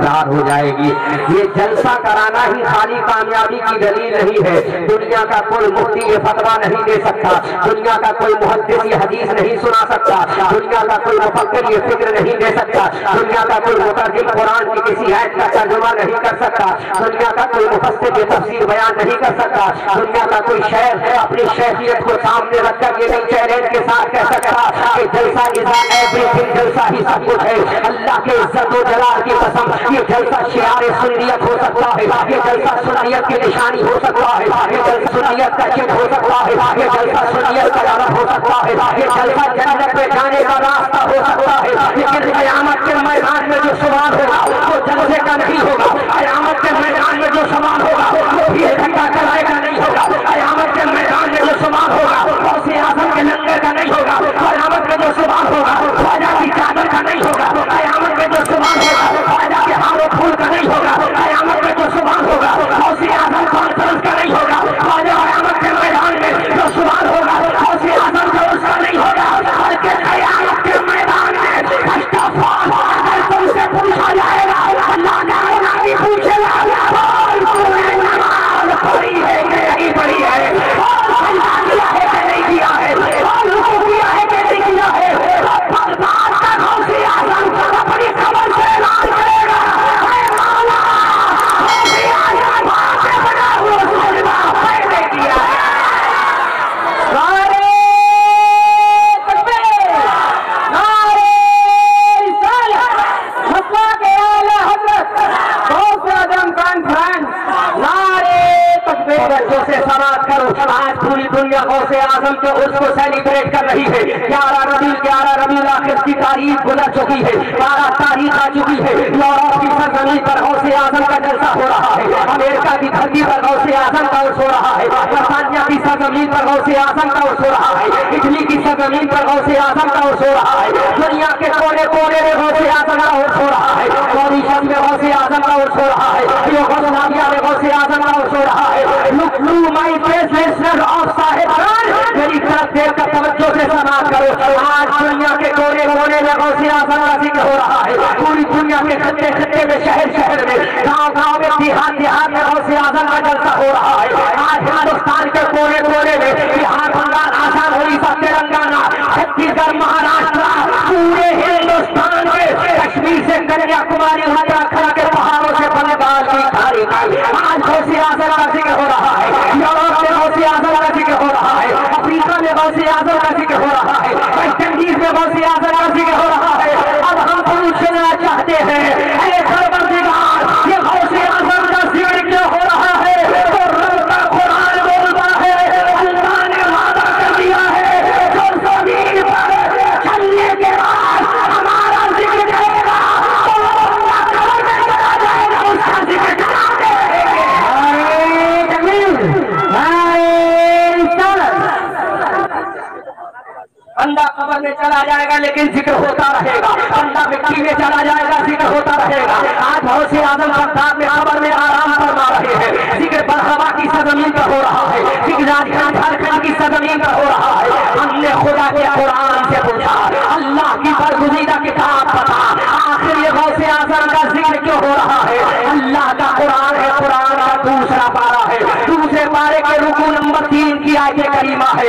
रार हो जाएगी। ये जलसा कराना ही खाली कामयाबी की दलील नहीं है। दुनिया का कोई मुफ्ती ये फतवा नहीं दे सकता। दुनिया का कोई मुहदस ये हदीस नहीं सुना सकता। दुनिया का कोई मुफक्र ये फ़िक्र नहीं दे सकता। दुनिया का कोई मुतरजिम कुरान की किसी आयत का तर्जुमा नहीं कर सकता। दुनिया का कोई मुफसर ये तफसीर बयान नहीं कर सकता। दुनिया का कोई शहर अपनी शहरियत को सामने रखकर ये नहीं चैलेंज के साथ कह सकता जलसा जलसा ही सब कुछ है। अल्लाह के इज़्ज़त जलाल की कसम सकता है। ये जलसा सुनियत की निशानी हो सकता है। ये जलसा सुनियत का चिन्ह हो सकता है। ये जलसा सुनियत का अलग हो सकता है। ये जलसा जन्नत में जाने का रास्ता हो सकता है। लेकिन कयामत के मैदान में जो सवाल होगा वो जलसे का नहीं होगा। कयामत के मैदान गौसे आज़म के उसको सेलिब्रेट कर रही है। ग्यारह रबी ग्यारह रबी आखिर की तारीख गुजर चुकी है। बारह तारीख आ चुकी है। यूरोप की सरजमीन पर गौसे आज़म का जलसा हो रहा है। अमेरिका की धरती पर गौसे आज़म का उर्स हो रहा है। बरतानिया की सरजमीन पर गौसे आज़म का उर्स हो रहा है। इटली की सरजमीन पर गौसे आज़म का उर्स हो रहा है। दुनिया के कोने कोने में गौसे आज़म का उर्स हो रहा है। मॉरिशस में गौसे आज़म का उर्स हो रहा है यूगोस्लाविया में गौसे आज़म का उर्स हो रहा है लुक लू माई फेस लिसनर ऑफ़ साहिब देख कर तवज्जो से समाज करो। आज दुनिया के कोने कोने में गौसे आज़म का ज़िक्र हो रहा है। पूरी दुनिया के खत्ते खत्ते में शहर शहर में गाँव गाँव में देहात देहात में गौसे आज़म का जलसा हो रहा है। आज हिंदुस्तान के कोने कोने में बिहार, बंगाल, आसाम, उड़ीसा, तेलंगाना, छत्तीसगढ़, महाराष्ट्र, पूरे हिंदुस्तान में कश्मीर से कन्याकुमारी गौसे आज़म का हो रहा है। बस इंडीज में गौसे आज़म का हो रहा है। अब हम पूछना चाहते हैं। बंदा कब्र में चला जाएगा, लेकिन ज़िक्र होता रहेगा। बंदा मिट्टी में चला जाएगा, ज़िक्र होता रहेगा। आज बहुत से आज़म सरकार में कब्र में आराम फरमा रहे हैं। ज़िक्र बरहवा की सरजमीन पर हो रहा है। ज़िक्र राजस्थान झारखंड की सरजमीन पर हो रहा है। हमने खुदा के कुरान से पूछा, अल्लाह की बरगुजीदा किताब पता, आखिर ये गौसे आज़म का ज़िक्र क्यों हो रहा है? अल्लाह का कुरान है, कुरान का दूसरा पारा है। दूसरे पारे के रुकू नंबर तीन की आगे करीमा है।